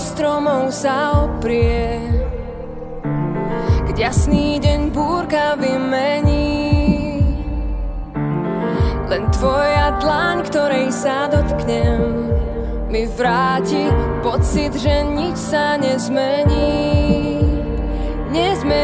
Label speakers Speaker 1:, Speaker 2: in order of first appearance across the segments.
Speaker 1: stromov sa oprie. Keď jasný deň búrka vymení Len tvoja dlaň, ktorej sa dotknem Mi vráti pocit, že nič sa nezmení. Nezmení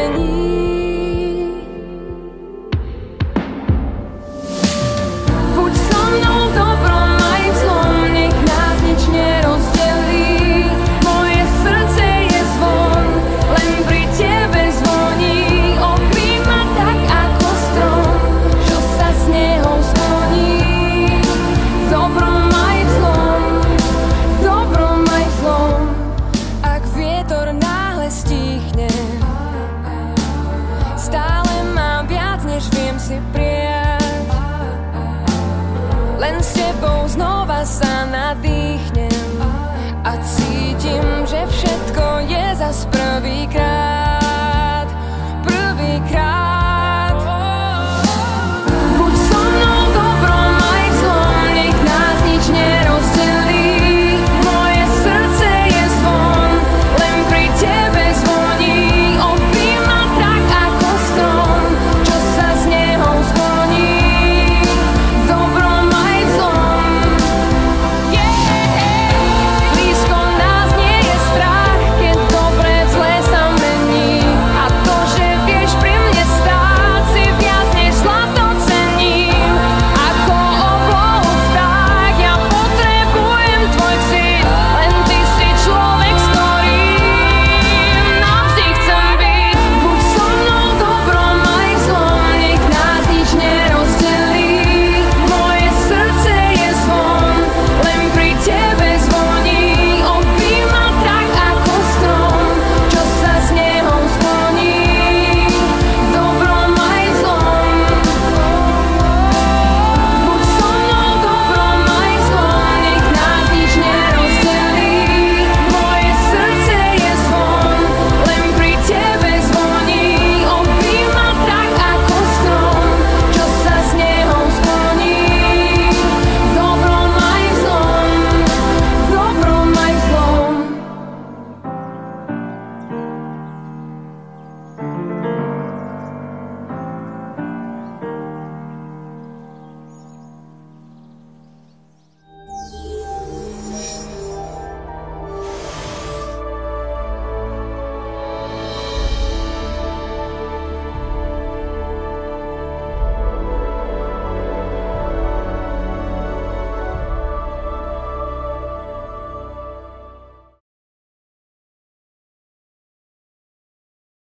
Speaker 1: Len s tebou znova sa nadýchnem. A cítim, že všetko je zas prvýkrát.